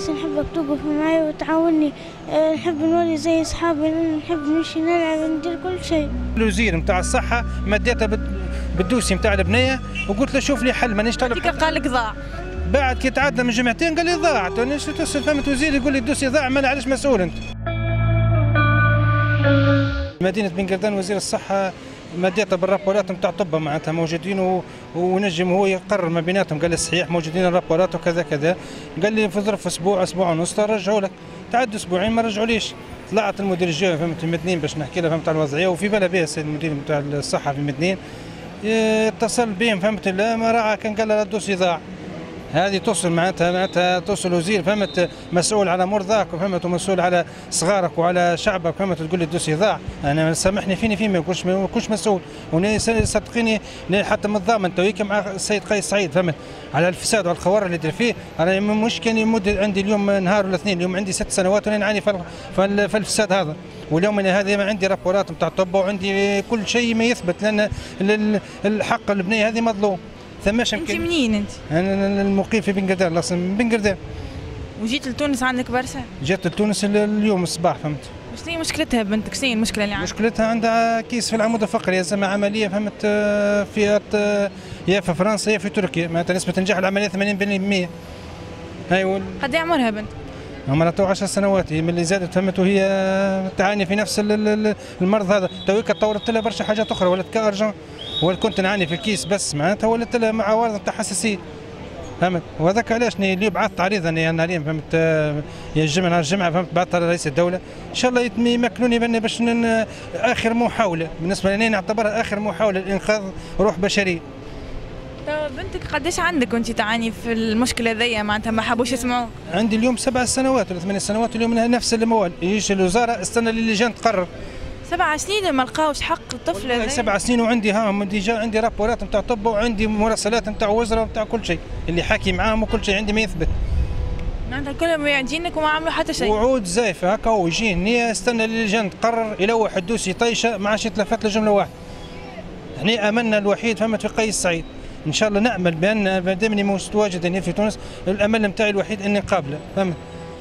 رئيس نحبك توقف معي وتعاوني آه، نحب نولي زي أصحابي نحب نمشي نلعب ندير كل شيء. الوزير نتاع الصحة مديتها بال- بالدوسي نتاع البنية وقلت له شوف لي حل مانيش طالب قال لك ضاع. بعد كي تعدى من جمعتين قال لي ضاعت أنا شو توصل فهمت وزير يقول لي الدوسي ضاع ما علاش مسؤول أنت. مدينة بن قردان وزير الصحة مديتها بالرابورات نتاع طب معناتها موجودين. ونجم هو يقرر ما بيناتهم. قال لي صحيح موجودين الرابورات وكذا كذا. قال لي في ظرف أسبوع أسبوع ونص رجعوا لك. تعدوا أسبوعين ما رجعوليش. طلعت المدير الجوي فهمت مدنين باش نحكي له فهمت على الوضعية. وفي بالها بها السيد المدير نتاع الصحة في مدنين آه، اتصل بهم فهمت لا ما راعى كان قال له الدوسي ضاع هذه توصل معناتها معناتها توصل وزير فهمت؟ مسؤول على مرضاك وفهمت؟ ومسؤول على صغارك وعلى شعبك فهمت؟ تقول لي الدوسي ضاع أنا سامحني فيني فيه ما يكونش مسؤول. صدقيني حتى من الضامن تويك مع السيد قيس سعيد فهمت؟ على الفساد وعلى الخوار اللي دير فيه. أنا مش كان يمد عندي اليوم نهار ولا اثنين اليوم عندي ست سنوات وأنا نعاني في ال- في ال- في الفساد هذا. واليوم أنا هذه عندي rapports نتاع طب وعندي كل شيء ما يثبت لأن ال- ال- الحق البنية هذه مظلوم. ثماش انت منين انت؟ أنا المقيم في بن قردان أصلا من بن قردان وجيت لتونس عندك برسا جات لتونس ال- اليوم الصباح فهمت. شنو هي مشكلتها بنتك؟ شنو المشكلة اللي عندك؟ مشكلتها عندها كيس في العمود الفقري يلزم عملية فهمت آه، في آه، يا في فرنسا يا في تركيا. معناتها نسبة نجاح العملية 80% هاي وال- قد عمرها بنتك؟ عمرها تو 10 سنوات هي من اللي زادت فهمت؟ وهي تعاني في نفس ال- ال- المرض هذا. تويك تطورت لها برشا حاجات أخرى ولات cas urgent كنت نعاني في الكيس بس معناتها ولات لها مع عوارض نتاع حساسية. فهمت؟ وهذاك علاش؟ اللي بعثت عريضه أنا اليوم فهمت؟ يا الجمعة نهار الجمعة فهمت؟ بعثتها لرئيس الدولة. إن شاء الله يمكنوني باش آخر محاولة. بالنسبة لي نعتبرها آخر محاولة لإنقاذ روح بشرية. بنتك قديش عندك وانت تعاني في المشكلة ذي؟ معناتها ما حبوش يسمعوك. عندي اليوم سبع سنوات ولا ثمان سنوات اليوم نفس الموال. يجي الوزارة استنى للجان تقرر. سبع سنين ما لقاوش حق ذي؟ سبع سنين وعندي ها عندي جا عندي رابورات نتاع طب وعندي مراسلات نتاع وزراء نتاع كل شيء. اللي حاكي معاهم وكل شيء عندي ما يثبت. معناتها كلهم يعجينك وما عملوا حتى شيء. وعود زايفة هكا ويجيني استنى للجان تقرر يلوح الدوسي طيشه ما عادش يتلفت لجمله واحدة. إحنا أملنا الوحيد فهمت في قيس سعيد. إن شاء الله نأمل بأن ما دامني متواجد هنا في تونس الأمل نتاعي الوحيد أني نقابله. فهمت؟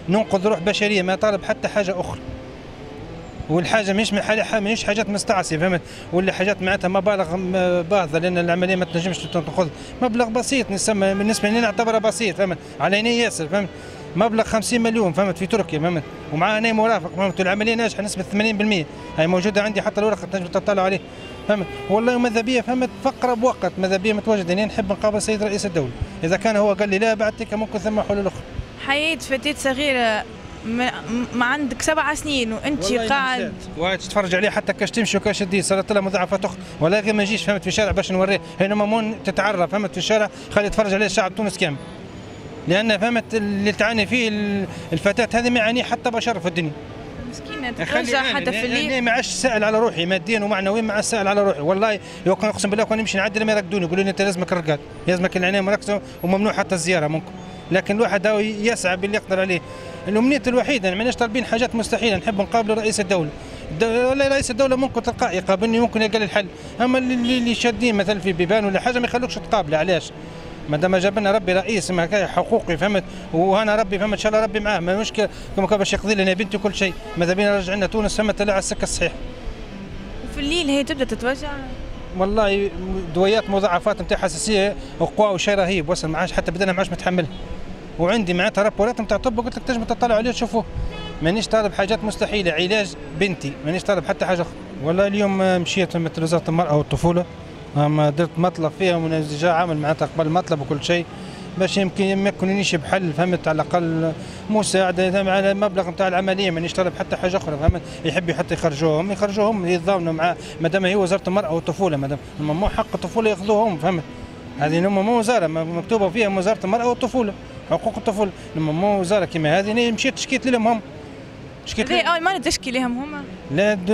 ننقذ روح بشرية ما طالب حتى حاجة أخرى. والحاجة مش من حاجة مش حاجات مستعصية فهمت؟ ولا حاجات معناتها مبالغ باهظة لأن العملية ما تنجمش تاخذ مبلغ بسيط نسمى بالنسبة لي نعتبره بسيط فهمت؟ على عيني ياسر فهمت؟ مبلغ 50 مليون فهمت؟ في تركيا فهمت؟ ومعاه أنا مرافق فهمت؟ العملية ناجحة نسبة 80% هاي موجودة عندي حتى الورقة تنجم تطلعوا عليه فهمت؟ والله ماذا بيا فهمت؟ فقرة بوقت ماذا بيا متواجد هنا نحب نقابل السيد رئيس الدولة. إذا كان هو قال لي لا بعد تلك ممكن ثم حلول أخرى حياة فتاة صغيرة ما, عندك سبع سنين وأنت قاعد. وقاعد تتفرج عليه حتى كاش تمشي وكاش تدي صارت لها مضاعفات أخرى ولكن ما يجيش فهمت؟ في الشارع باش نوريه. هنا مامون تتعرف فهمت؟ في الشارع خلي يتفرج عليه الشعب تونس كامل. لأن فهمت اللي تعاني فيه ال- الفتاة هذه ما يعانيه حتى بشر في الدنيا. مسكينة خلي تتوجع حتى في الليل. لأن ما عادش سائل على روحي ماديا ومعنويا ما عادش سائل على روحي. والله لو كان أقسم بالله كان نمشي نعدي لما يرقدوني يقولوا لي أنت لازمك الرقاد لازمك العناية مركزه وممنوع حتى الزيارة ممكن. لكن الواحد هو يسعى باللي يقدر عليه. الأمنية الوحيدة ماناش طالبين حاجات مستحيلة نحب نقابل رئيس الدولة. والله رئيس الدولة ممكن تلقاه يقابلني ممكن يلقى الحل. أما اللي اللي شادين مثلا في بيبان ولا حاجة ما يخلوكش تقابله علاش؟ ما دام جاب لنا ربي رئيس ما كان حقوقي فهمت وأنا ربي فهمت إن شاء الله ربي معاه. ما مشكله كما كان باش يقضي لنا بنتي كل شيء. ماذا بينا نرجع لنا تونس فهمت على السكة الصحيح وفي الليل هي تبدأ تتوجع؟ والله دويات مضاعفات نتاع حساسية وقوى وشيء رهيب. وصل ما عادش حتى بدنا ما عادش متحملها وعندي معناتها رابورات نتاع طب قلت لك تنجم تطلع عليه تشوفوه. مانيش طالب حاجات مستحيلة. علاج بنتي مانيش طالب حتى حاجة أخرى. والله اليوم مشيت مثل وزارة المرأة والطفولة. أما درت مطلب فيها من جا عامل معناتها قبل مطلب وكل شيء. باش يمكن يمكنونيش بحل فهمت؟ على الأقل مساعدة على المبلغ نتاع العملية مانيش طالب حتى حاجة أخرى فهمت؟ يحب حتى يخرجوهم يخرجوهم يتضامنوا مع مادام هي وزارة المرأة والطفوله مادام مو حق الطفولة ياخذوهم فهمت؟ هذه نما مو وزارة مكتوبة فيها وزارة المرأة والطفولة حقوق الطفولة. مو وزارة كما هذه مشيت شكيت لهم هم. شكيت هذه لهم اول مره تشكي لهم هما لا د-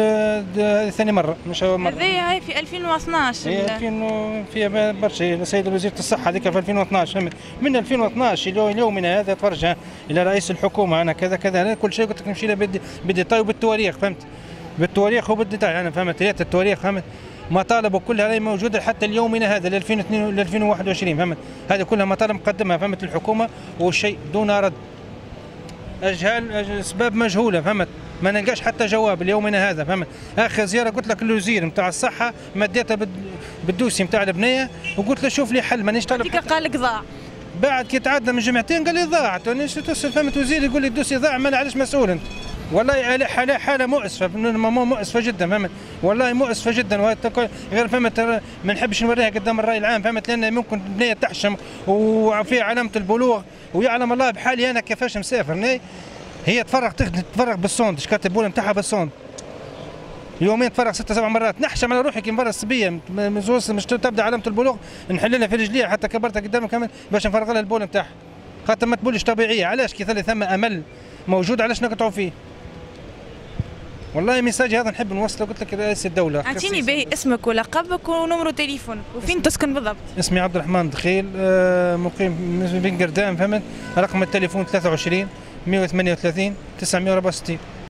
د- هذه ثاني مرة مش أول مرة. هذه هاي في 2012 هي ال- 2000 فيها برشا السيد وزير الصحة هذيك في 2012 فهمت من 2012 إلى يومنا هذا تفرج إلى رئيس الحكومة. أنا كذا كذا كل شيء قلت لك نمشي له بالدي- بالديتاي وبالتواريخ فهمت؟ بالتواريخ وبالديتاي. أنا فهمت ريت التواريخ فهمت؟ مطالب كلها راهي موجوده حتى ليومنا هذا ل 2022 ل 2021 فهمت؟ هذه كلها مطالب مقدمها فهمت؟ الحكومة والشيء دون رد. أجهال أسباب مجهولة فهمت؟ ما نلقاش حتى جواب ليومنا هذا فهمت؟ اخر زيارة قلت لك الوزير نتاع الصحة مديتها بال- بالدوسي نتاع البنية وقلت له شوف لي حل مانيش طالب قال لك ضاع. بعد كي تعدى من جمعتين قال لي شو تسال فهمت؟ وزير يقول لي الدوسي ضاع ما علاش مسؤول أنت. والله حالة مؤسفة ماما مؤسفة جدا فهمت؟ والله مؤسفة جدا. غير فهمت ما نحبش نوريها قدام الرأي العام فهمت؟ لأن ممكن بنيه تحشم وفي علامة البلوغ. ويعلم الله بحالي أنا كيفاش مسافر. هي تفرغ تخدم تفرغ بال sonde. شكات البول نتاعها بال sonde. يومين تفرغ ستة سبع مرات. نحشم على روحي كي نبرر الصبية. مش تبدأ علامة البلوغ نحللها في رجليها. حتى كبرتها قدامها كمان باش نفرغ لها البول نتاعها. خاطر ما تبولش طبيعية. علاش؟ كي ثلي ثم أمل. موجود. علاش نقطعوا فيه؟ والله message هذا نحب نوصله. قلت لك رئيس الدولة. أعطيني به اسمك ولقبك ونومرو تليفونك وفين تسكن بالضبط؟ اسمي عبد الرحمن دخيل آه، مقيم بن قردان فهمت؟ رقم التليفون 23 138 964